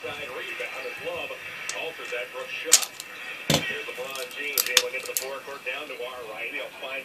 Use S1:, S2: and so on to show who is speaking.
S1: side rebound as Love alters that Brooks shot. There's LeBron James able to get to the forecourt down to our right. He'll find